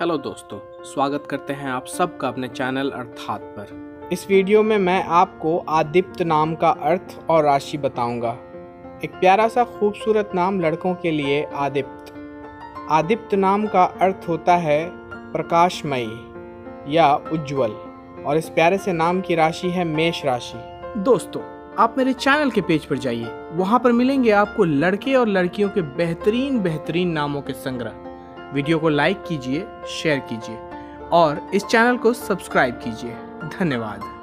Hello दोस्तों स्वागत करते हैं आप सबका अपने चैनल अर्थात पर। इस वीडियो में मैं आपको आदित्य नाम का अर्थ और राशि बताऊँगा। एक प्यारा सा खूबसूरत नाम लड़कों के लिए आदित्य आदित्य नाम का अर्थ होता है प्रकाशमयी या उज्जवल और इस प्यारे से नाम की राशि है मेष राशि। दोस्तों आप मेरे चैनल के पेज पर जाइए वहाँ पर मिलेंगे आपको लड़के और लड़कियों के बेहतरीन बेहतरीन नामों के संग्रह। वीडियो को लाइक कीजिए शेयर कीजिए और इस चैनल को सब्सक्राइब कीजिए। धन्यवाद।